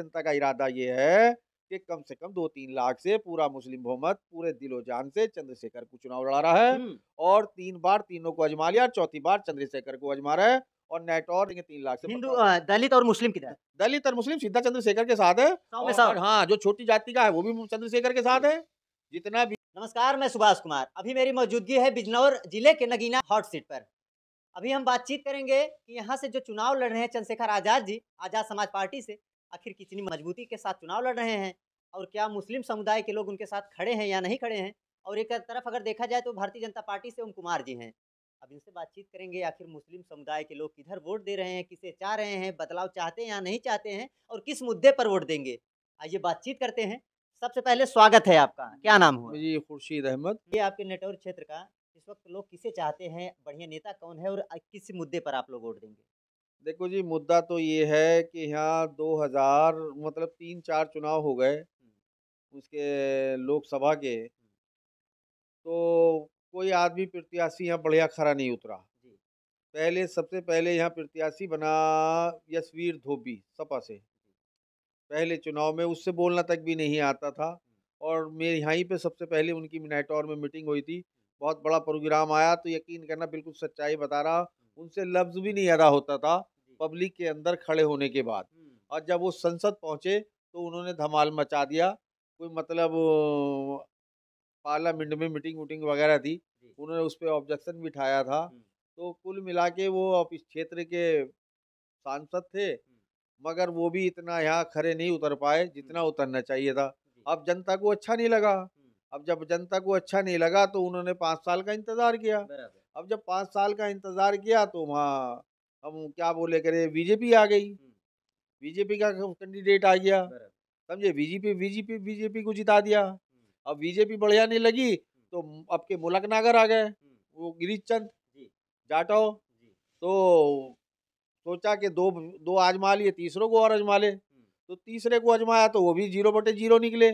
जनता का इरादा ये है कि कम से कम दो तीन लाख से पूरा मुस्लिम बहुमत पूरे दिलो जान से चंद्रशेखर को चुनाव लड़ा रहा है और तीन बार तीनों को अजमा लिया चौथी बार चंद्रशेखर को अजमा रहा है और नेट और तीन लाख से हिंदू दलित और मुस्लिम किधर? दलित और मुस्लिम सीधा चंद्रशेखर के साथ है और हाँ जो छोटी जाति का है वो भी चंद्रशेखर के साथ है। जितना भी नमस्कार मैं सुभाष कुमार। अभी मेरी मौजूदगी है बिजनौर ज़िले के नगीना हॉट सीट पर। अभी हम बातचीत करेंगे कि यहाँ से जो चुनाव लड़ रहे हैं चंद्रशेखर आज़ाद जी आज़ाद समाज पार्टी से आखिर कितनी मजबूती के साथ चुनाव लड़ रहे हैं? और क्या मुस्लिम समुदाय के लोग उनके साथ खड़े हैं या नहीं खड़े हैं? और एक तरफ़ अगर देखा जाए तो भारतीय जनता पार्टी से ओम कुमार जी हैं। अब इनसे बातचीत करेंगे आखिर मुस्लिम समुदाय के लोग किधर वोट दे रहे हैं किसे चाह रहे हैं बदलाव चाहते हैं या नहीं चाहते हैं और किस मुद्दे पर वोट देंगे? आइए बातचीत करते हैं। सबसे पहले स्वागत है आपका। क्या नाम हुआ? जी खुर्शीद अहमद। ये आपके नेटवर्क क्षेत्र का इस वक्त लोग किसे चाहते हैं? बढ़िया नेता कौन है और किस मुद्दे पर आप लोग वोट देंगे? देखो जी मुद्दा तो ये है कि यहाँ 2000 मतलब तीन चार चुनाव हो गए उसके लोकसभा के। तो कोई आदमी प्रत्याशी यहाँ बढ़िया खरा नहीं उतरा। पहले सबसे पहले यहाँ प्रत्याशी बना यशवीर धोबी सपा से। पहले चुनाव में उससे बोलना तक भी नहीं आता था और मेरे यहीं पे सबसे पहले उनकी मिनाइटौर में मीटिंग हुई थी। बहुत बड़ा प्रोग्राम आया तो यकीन करना बिल्कुल सच्चाई बता रहा उनसे लफ्ज़ भी नहीं अदा होता था पब्लिक के अंदर खड़े होने के बाद। और जब वो संसद पहुँचे तो उन्होंने धमाल मचा दिया। कोई मतलब पार्लियामेंट में मीटिंग वूटिंग वगैरह थी उन्होंने उस पर ऑब्जेक्शन बिठाया था। हम्म। तो कुल मिला के वो अब इस क्षेत्र के सांसद थे मगर वो भी इतना यहाँ खड़े नहीं उतर पाए जितना उतरना चाहिए था। अब जनता को अच्छा नहीं लगा। अब जब जनता को अच्छा नहीं लगा तो उन्होंने पाँच साल का इंतज़ार किया। अब जब पाँच साल का इंतज़ार किया तो वहाँ हम क्या बोले करे बीजेपी आ गई। बीजेपी का कैंडिडेट आ गया। समझे? बीजेपी बीजेपी बीजेपी को जिता दिया। अब बीजेपी बढ़िया नहीं लगी तो अब के मुलक नागर आ गए। वो गिरीश चंद जाटो तो सोचा कि दो दो आजमा लिए तीसरों को और आजमा ले तो तीसरे को आजमाया तो वो भी ज़ीरो बटे ज़ीरो निकले।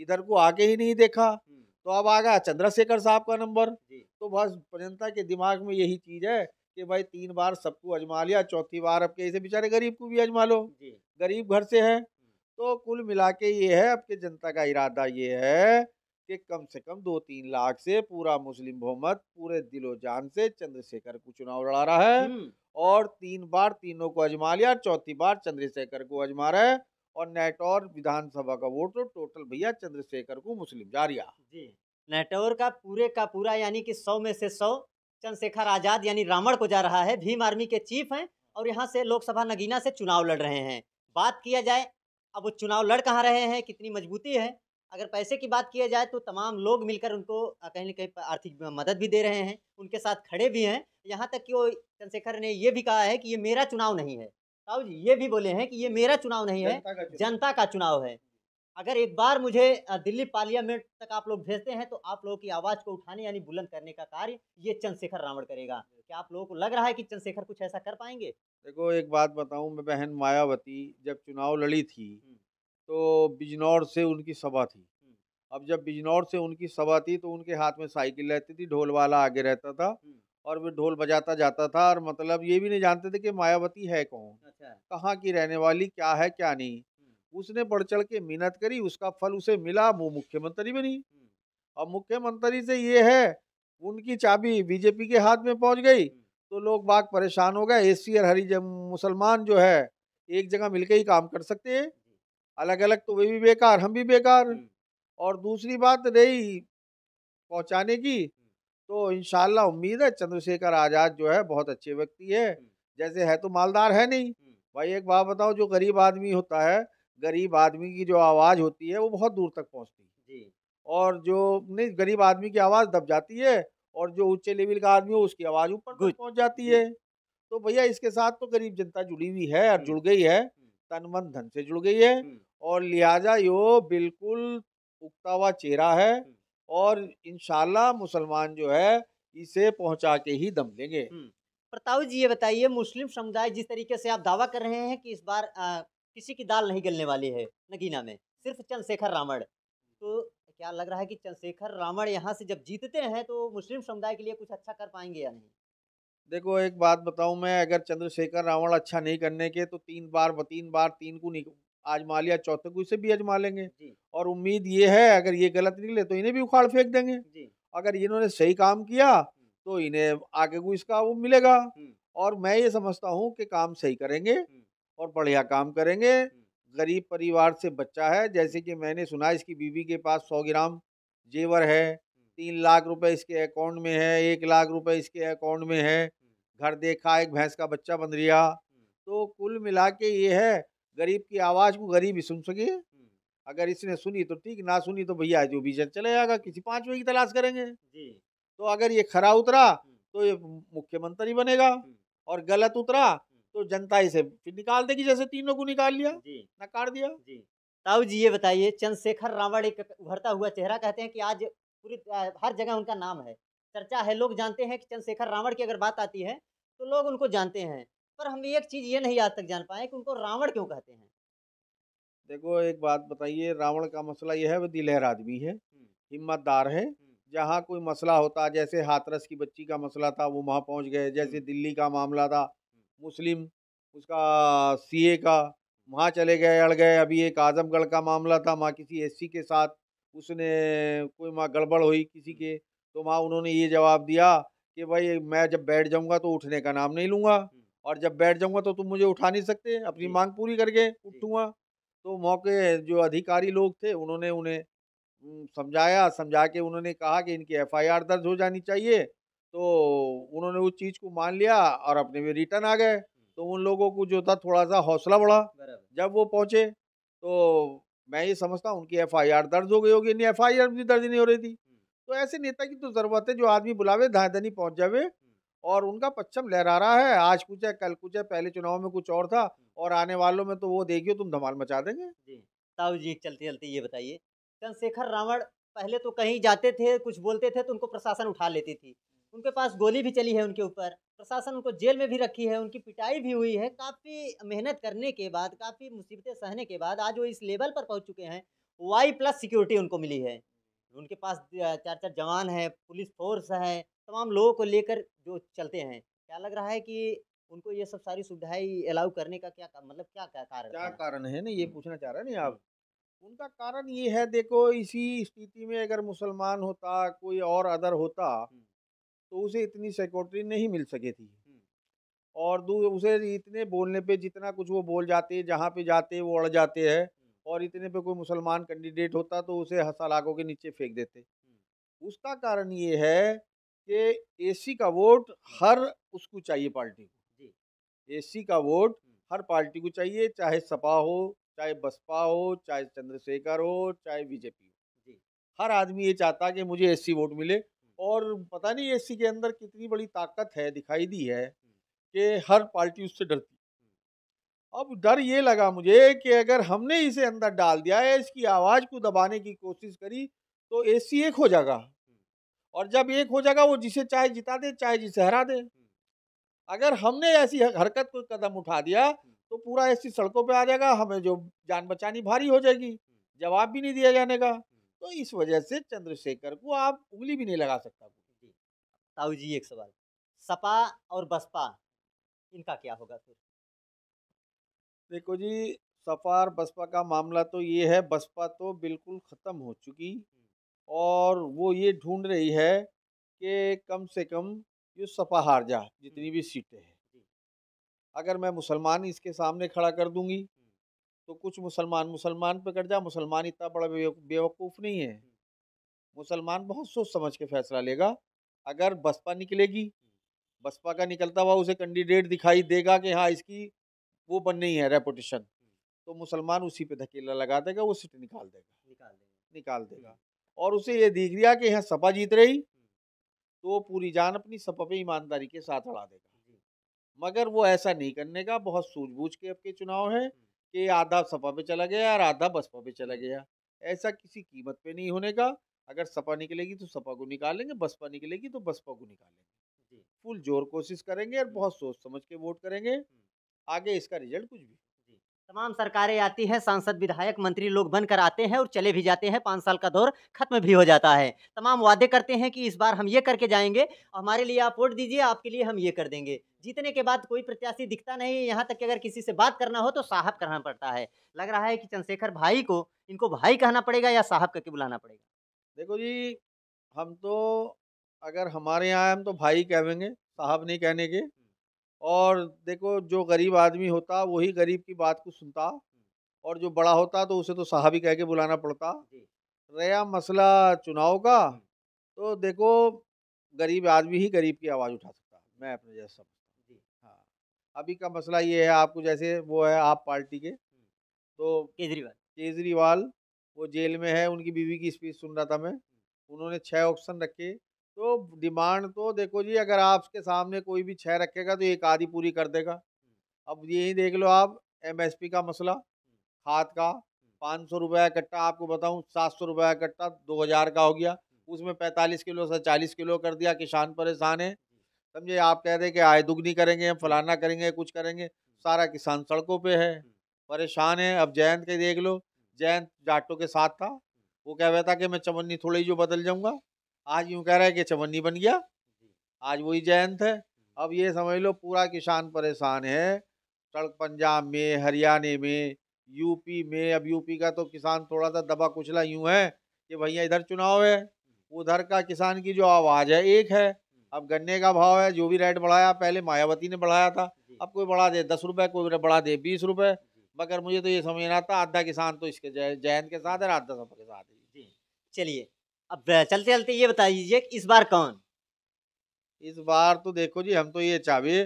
इधर को आके ही नहीं देखा। तो अब आ गया चंद्रशेखर साहब का नंबर। जी। तो बस जनता के दिमाग में यही चीज़ है कि भाई तीन बार सबको अजमा लिया चौथी बार अब कैसे बेचारे गरीब को भी अजमा लो। गरीब घर से है। तो कुल मिला के ये है अब के जनता का इरादा ये है कि कम से कम दो तीन लाख से पूरा मुस्लिम बहुमत पूरे दिलो जान से चंद्रशेखर को चुनाव लड़ा रहा है हम्म, और तीन बार तीनों को अजमा लिया चौथी बार चंद्रशेखर को अजमा रहा है और नेटौर विधानसभा का वोट तो टोटल भैया चंद्रशेखर को मुस्लिम जारिया जी। नेटवर का पूरे का पूरा यानी कि सौ में से सौ चंद्रशेखर आज़ाद यानी रावण को जा रहा है। भीम आर्मी के चीफ हैं और यहाँ से लोकसभा नगीना से चुनाव लड़ रहे हैं। बात किया जाए अब वो चुनाव लड़ कहाँ रहे हैं? कितनी मजबूती है? अगर पैसे की बात किया जाए तो तमाम लोग मिलकर उनको कहीं ना कहीं आर्थिक मदद भी दे रहे हैं। उनके साथ खड़े भी हैं। यहाँ तक कि वो चंद्रशेखर ने ये भी कहा है कि ये मेरा चुनाव नहीं है। साहू जी ये भी बोले हैं कि ये मेरा चुनाव नहीं है। जनता का चुनाव है। अगर एक बार मुझे दिल्ली पार्लियामेंट तक आप लोग भेजते हैं तो आप लोगों की आवाज़ को उठाने यानी बुलंद करने का कार्य ये चंद्रशेखर रावण करेगा क्या आप लोगों को लग रहा है कि चंद्रशेखर कुछ ऐसा कर पाएँगे देखो एक बात बताऊँ मैं बहन मायावती जब चुनाव लड़ी थी। तो बिजनौर से उनकी सभा थी। अब जब बिजनौर से उनकी सभा थी तो उनके हाथ में साइकिल रहती थी ढोल वाला आगे रहता था। और वो ढोल बजाता जाता था और मतलब ये भी नहीं जानते थे कि मायावती है कौन अच्छा कहाँ की रहने वाली क्या है क्या नहीं उसने बढ़ चढ़ के मेहनत करी उसका फल उसे मिला वो मुख्यमंत्री बनी। अब मुख्यमंत्री से ये है उनकी चाबी बीजेपी के हाथ में पहुँच गई तो लोग बाग परेशान हो गए। एस और हरी मुसलमान जो है एक जगह मिलकर ही काम कर सकते हैं। अलग अलग तो वे भी बेकार हम भी बेकार। और दूसरी बात रही पहुँचाने की तो इंशाल्लाह उम्मीद है चंद्रशेखर आज़ाद जो है बहुत अच्छे व्यक्ति है। जैसे है तो मालदार है नहीं। भाई एक बात बताओ जो गरीब आदमी होता है गरीब आदमी की जो आवाज़ होती है वो बहुत दूर तक पहुँचती है। जी। और जो नहीं गरीब आदमी की आवाज़ दब जाती है और जो ऊँचे लेवल का आदमी हो उसकी आवाज़ ऊपर तक पहुँच जाती है। तो भैया इसके साथ तो गरीब जनता जुड़ी हुई है और। जुड़ गई है तन मन धन से जुड़ गई है और लिहाजा यो बिल्कुल उगता हुआ चेहरा है और इंशाल्लाह मुसलमान जो है इसे पहुँचा के ही दम लेंगे। प्रताप जी ये बताइए मुस्लिम समुदाय जिस तरीके से आप दावा कर रहे हैं कि इस बार किसी की दाल नहीं गलने वाली है नगीना में सिर्फ़ चंद्रशेखर रावण। तो क्या लग रहा है कि चंद्रशेखर रावण यहाँ से जब जीतते हैं तो मुस्लिम समुदाय के लिए कुछ अच्छा कर पाएँगे या नहीं? देखो एक बात बताऊँ मैं अगर चंद्रशेखर रावण अच्छा नहीं करने के तो तीन बार तीन बार तीन को नहीं आजमा लिया चौथे को इसे भी आजमा लेंगे। और उम्मीद ये है अगर ये गलत निकले तो इन्हें भी उखाड़ फेंक देंगे। अगर इन्होंने सही काम किया तो इन्हें आगे को इसका वो मिलेगा। हम्म, और मैं ये समझता हूँ कि काम सही करेंगे। हम्म, और बढ़िया काम करेंगे। गरीब परिवार से बच्चा है जैसे कि मैंने सुना इसकी बीवी के पास सौ ग्राम जेवर है तीन लाख रुपए इसके अकाउंट में है एक लाख रुपए इसके अकाउंट में है घर देखा एक भैंस का बच्चा बन रिया। तो कुल मिला के ये है गरीब की आवाज़ को गरीब ही सुन सके। अगर इसने सुनी तो ठीक ना सुनी तो भैया जो भी चले जाएगा किसी पाँचवें की तलाश करेंगे। जी। तो अगर ये खरा उतरा तो ये मुख्यमंत्री बनेगा और गलत उतरा तो जनता इसे फिर निकाल देगी जैसे तीनों को निकाल लिया नकार दिया। जी। ताऊ जी ये बताइए चंद्रशेखर रावण एक उभरता हुआ चेहरा कहते हैं कि आज पूरी हर जगह उनका नाम है। चर्चा है लोग जानते हैं कि चंद्रशेखर रावण की अगर बात आती है तो लोग उनको जानते हैं। पर हम एक चीज़ ये नहीं आज तक जान पाए कि उनको रावण क्यों कहते हैं? देखो एक बात बताइए रावण का मसला यह है वो दिलहर आदमी है हिम्मतदार है। जहाँ कोई मसला होता जैसे हाथरस की बच्ची का मसला था वो वहाँ पहुँच गए जैसे। दिल्ली का मामला था मुस्लिम उसका सीए का वहाँ चले गए अड़ गए। अभी एक आजमगढ़ का मामला था वहाँ किसी एससी के साथ उसने कोई वहाँ गड़बड़ हुई किसी के तो वहाँ उन्होंने ये जवाब दिया कि भाई मैं जब बैठ जाऊँगा तो उठने का नाम नहीं लूँगा और जब बैठ जाऊँगा तो तुम मुझे उठा नहीं सकते अपनी मांग पूरी करके उठूँगा। तो मौके जो अधिकारी लोग थे उन्होंने उन्हें समझाया समझा के उन्होंने कहा कि इनकी एफआईआर दर्ज हो जानी चाहिए। तो उन्होंने उस चीज़ को मान लिया और अपने में रिटर्न आ गए। तो उन लोगों को जो था थोड़ा सा हौसला बढ़ा जब वो पहुँचे। तो मैं ये समझता हूँ उनकी एफआईआर दर्ज हो गई होगी। नहीं एफआईआर भी दर्ज नहीं हो रही थी। तो ऐसे नेता की तो ज़रूरत है जो आदमी बुलावे धाए धनी पहुँच जावे और उनका पच्छम लहरा रहा है। आज कुछ है कल कुछ है पहले चुनाव में कुछ और था और आने वालों में तो वो देखियो तुम धमाल मचा देंगे। जी। ताऊ जी चलते चलते ये बताइए। चंद्रशेखर रावण पहले तो कहीं जाते थे कुछ बोलते थे तो उनको प्रशासन उठा लेती थी। उनके पास गोली भी चली है उनके ऊपर। प्रशासन उनको जेल में भी रखी है उनकी पिटाई भी हुई है। काफ़ी मेहनत करने के बाद काफ़ी मुसीबतें सहने के बाद आज वो इस लेवल पर पहुँच चुके हैं। वाई प्लस सिक्योरिटी उनको मिली है। उनके पास चार चार जवान है पुलिस फोर्स है तमाम लोगों को लेकर जो चलते हैं। क्या लग रहा है कि उनको ये सब सारी सुविधाएँ अलाउ करने का क्या मतलब क्या क्या कारण क्या कारण है ना ये। पूछना चाह रहे हैं आप? उनका कारण ये है देखो इसी स्थिति में अगर मुसलमान होता कोई और अदर होता। तो उसे इतनी सिक्योरिटी नहीं मिल सकी थी। और दू उसे इतने बोलने पे जितना कुछ वो बोल जाते हैं जहाँ पे जाते हैं वो अड़ जाते हैं और इतने पे कोई मुसलमान कैंडिडेट होता तो उसे हसालाकों के नीचे फेंक देते। उसका कारण ये है कि एसी का वोट हर उसको चाहिए पार्टी को। एसी का वोट हर पार्टी को चाहिए चाहे सपा हो चाहे बसपा हो चाहे चंद्रशेखर हो चाहे बीजेपी हो। हर आदमी ये चाहता कि मुझे एससी वोट मिले। और पता नहीं एससी के अंदर कितनी बड़ी ताकत है दिखाई दी है कि हर पार्टी उससे डरती अब डर ये लगा मुझे कि अगर हमने इसे अंदर डाल दिया है इसकी आवाज़ को दबाने की कोशिश करी तो एसी एक हो जाएगा। और जब एक हो जाएगा वो जिसे चाहे जिता दे चाहे जिसे हरा दे। अगर हमने ऐसी हरकत कोई कदम उठा दिया तो पूरा ऐसी सड़कों पे आ जाएगा हमें जो जान बचानी भारी हो जाएगी जवाब भी नहीं दिया जाने का। तो इस वजह से चंद्रशेखर को आप उंगली भी नहीं लगा सकता जी। ताऊ जी एक सवाल। सपा और बसपा इनका क्या होगा फिर? देखो जी सपा और बसपा का मामला तो ये है बसपा तो बिल्कुल ख़त्म हो चुकी और वो ये ढूंढ रही है कि कम से कम ये सपा हार जा जितनी भी सीटें हैं। अगर मैं मुसलमान इसके सामने खड़ा कर दूँगी तो कुछ मुसलमान मुसलमान पे कर जा मुसलमान इतना बड़ा बेवकूफ़ नहीं है। मुसलमान बहुत सोच समझ के फैसला लेगा। अगर बसपा निकलेगी बसपा का निकलता हुआ उसे कैंडिडेट दिखाई देगा कि हाँ इसकी वो बन नहीं है रेपुटेशन तो मुसलमान उसी पे धकेला लगा देगा वो सीट निकाल देगा। निकाल देंगे। निकाल देगा। और उसे ये दिख रिया कि यहाँ सपा जीत रही तो पूरी जान अपनी सपा पे ईमानदारी के साथ अड़ा देगा। मगर वो ऐसा नहीं करने का बहुत सूझबूझ के अब के चुनाव है। कि आधा सपा पे चला गया और आधा बसपा पे चला गया। ऐसा किसी कीमत पे नहीं होने का। अगर सपा निकलेगी तो सपा को निकालेंगे बसपा निकलेगी तो बसपा को निकालेंगे। फुल ज़ोर कोशिश करेंगे और बहुत सोच समझ के वोट करेंगे। आगे इसका रिज़ल्ट कुछ भी तमाम सरकारें आती हैं, सांसद, विधायक, मंत्री लोग बनकर आते हैं और चले भी जाते हैं। पाँच साल का दौर खत्म भी हो जाता है। तमाम वादे करते हैं कि इस बार हम ये करके जाएँगे, हमारे लिए आप वोट दीजिए, आपके लिए हम ये कर देंगे। जीतने के बाद कोई प्रत्याशी दिखता नहीं, यहाँ तक कि अगर किसी से बात करना हो तो साहब करना पड़ता है। लग रहा है कि चंद्रशेखर भाई को, इनको भाई कहना पड़ेगा या साहब करके बुलाना पड़ेगा? देखो जी, हम तो अगर हमारे यहाँ हम तो भाई कहेंगे, साहब नहीं कहने के और देखो जो गरीब आदमी होता वही गरीब की बात को सुनता और जो बड़ा होता तो उसे तो साहब ही कह के बुलाना पड़ता। रहा मसला चुनाव का तो देखो गरीब आदमी ही गरीब की आवाज़ उठा सकता है। मैं अपने जैसा समझता हाँ। अभी का मसला ये है आपको जैसे वो है आप पार्टी के। तो केजरीवाल। केजरीवाल वो जेल में है उनकी बीवी की स्पीच सुन रहा था मैं। उन्होंने छः ऑप्शन रखे तो डिमांड तो देखो जी, अगर आपके सामने कोई भी छः रखेगा तो एक आधी पूरी कर देगा। अब यही देख लो आप एमएसपी का मसला, खाद का, पाँच सौ रुपया कट्टा आपको बताऊँ, सात सौ रुपया कट्टा दो हज़ार का हो गया, उसमें पैंतालीस किलो से चालीस किलो कर दिया, किसान परेशान है। समझे, आप कह रहे कि आय दुगनी करेंगे, फलाना करेंगे, कुछ करेंगे, सारा किसान सड़कों पे है, परेशान है। अब जयंत के देख लो, जयंत जाटों के साथ था, वो कह रहा था कि मैं चमन्नी थोड़ी जो बदल जाऊँगा आज यूँ कह रहा है कि चमन्नी बन गया। आज वही जयंत है अब ये समझ लो पूरा किसान परेशान है। सड़क पंजाब में हरियाणा में यूपी में अब यूपी का तो किसान थोड़ा सा दबा कुचला यूँ है कि भैया इधर चुनाव है। उधर का किसान की जो आवाज़ है एक है। अब गन्ने का भाव है जो भी रेट बढ़ाया पहले मायावती ने बढ़ाया था। अब कोई बढ़ा दे दस रुपए कोई बढ़ा दे बीस रुपए। मगर मुझे तो ये समझ नहीं आता आधा किसान तो इसके जयंत के साथ है आधा सबके साथ है चलिए अब चलते चलते ये बताइए इस बार कौन इस बार तो देखो जी हम तो ये चाहे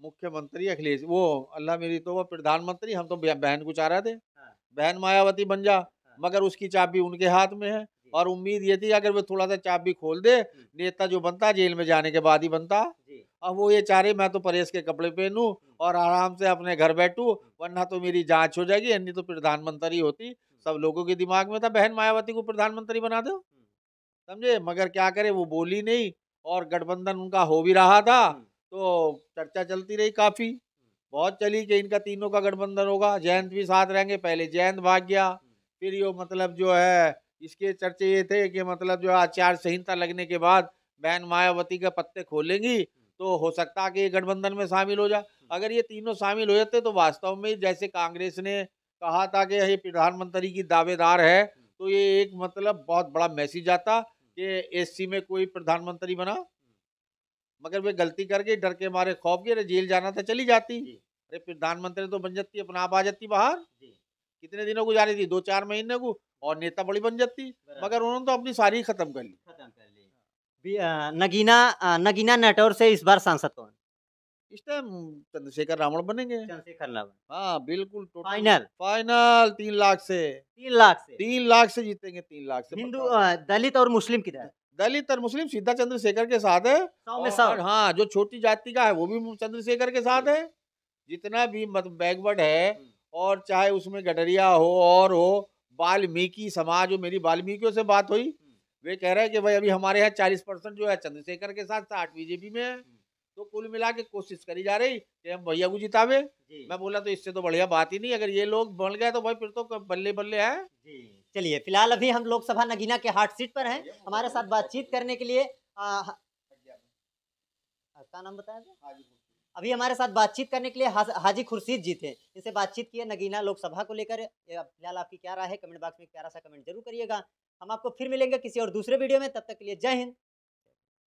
मुख्यमंत्री अखिलेश वो अल्लाह मेरी तो वो प्रधानमंत्री हम तो बहन को चाह रहे थे हाँ। बहन मायावती बन जा हाँ। मगर उसकी चाबी उनके हाथ में है और उम्मीद ये थी अगर वो थोड़ा सा चाबी खोल दे। नेता जो बनता जेल में जाने के बाद ही बनता अब वो ये चाह रहे मैं तो परेश के कपड़े पहनूं। और आराम से अपने घर बैठूं। वरना तो मेरी जाँच हो जाएगी अन्य तो प्रधानमंत्री होती सब लोगों के दिमाग में था बहन मायावती को प्रधानमंत्री बना दो समझे? मगर क्या करे? वो बोली नहीं और गठबंधन उनका हो भी रहा था तो चर्चा चलती रही काफ़ी। बहुत चली कि इनका तीनों का गठबंधन होगा। जयंत भी साथ रहेंगे। पहले जयंत भाग गया फिर यो मतलब जो है इसके चर्चे ये थे कि मतलब जो आचार संहिता लगने के बाद बहन मायावती के पत्ते खोलेंगी तो हो सकता कि ये गठबंधन में शामिल हो जाए। अगर ये तीनों शामिल हो जाते तो वास्तव में जैसे कांग्रेस ने कहा था कि ये प्रधानमंत्री की दावेदार है। तो ये एक मतलब बहुत बड़ा मैसेज आता। कि एससी में कोई प्रधानमंत्री बना। मगर वे गलती कर करके डर के मारे खौफ गए जेल जाना था चली जाती। अरे प्रधानमंत्री तो बन जाती अपना आप आ जाती बाहर। कितने दिनों को जा रही थी? दो चार महीने को और नेता बड़ी बन जाती। मगर उन्होंने तो अपनी सारी खत्म कर ली। खत्म कर ली। नगीना नगीना नटौर से इस बार सांसद कौन? इस टाइम चंद्रशेखर रावण बनेंगे। चंद्रशेखर रावण। हाँ बिल्कुल फाइनल फाइनल तीन लाख से। तीन लाख से। तीन लाख से जीतेंगे तीन लाख से हिंदू दलित और मुस्लिम किधर दलित और मुस्लिम सीधा चंद्रशेखर के साथ है। सौ में सौ। हाँ जो छोटी जाति का है वो भी चंद्रशेखर के साथ है। जितना भी मतलब बैकवर्ड है हम्म। और चाहे उसमें गडरिया हो और हो वाल्मीकि समाज हो मेरी वाल्मीकियों से बात हुई। हम्म। वे कह रहे हैं कि भाई अभी हमारे यहाँ चालीस परसेंट जो है चंद्रशेखर के साथ साठ बीजेपी में है। हम्म। तो कुल मिला के कोशिश करी जा रही कि हम भैया को जितावे। मैं बोला तो इससे तो बढ़िया बात ही नहीं अगर ये लोग बन गए तो भाई फिर तो बल्ले बल्ले है? चलिए फ़िलहाल अभी हम लोकसभा नगीना के हाट सीट पर हैं। हमारे साथ बातचीत करने के लिए क्या नाम बताया अभी हमारे साथ बातचीत करने के लिए हाजी खुर्शीद जी थे। इनसे बातचीत किए नगीना लोकसभा को लेकर। फ़िलहाल आपकी क्या राय है? कमेंट बॉक्स में प्यारा सा कमेंट ज़रूर करिएगा। हम आपको फिर मिलेंगे किसी और दूसरे वीडियो में। तब तक के लिए जय हिंद।